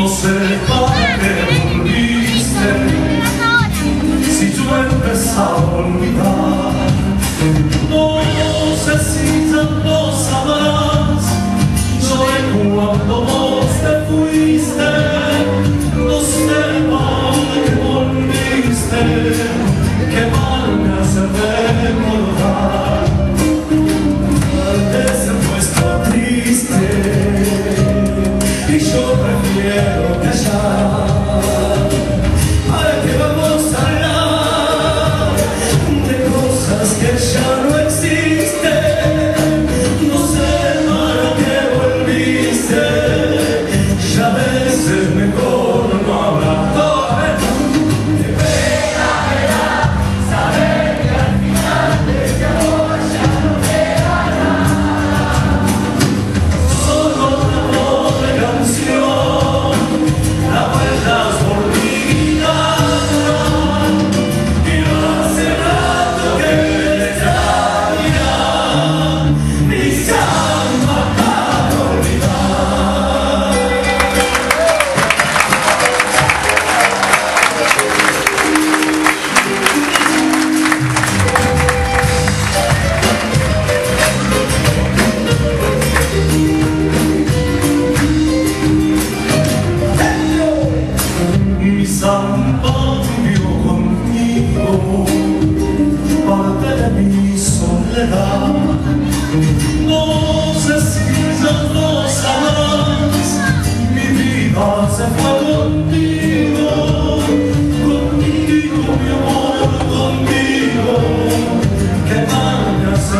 não se prefiero que estar soledad No sé si ya lo sabrás Mi vida se fue contigo Contigo, mi amor, contigo. Que mañana se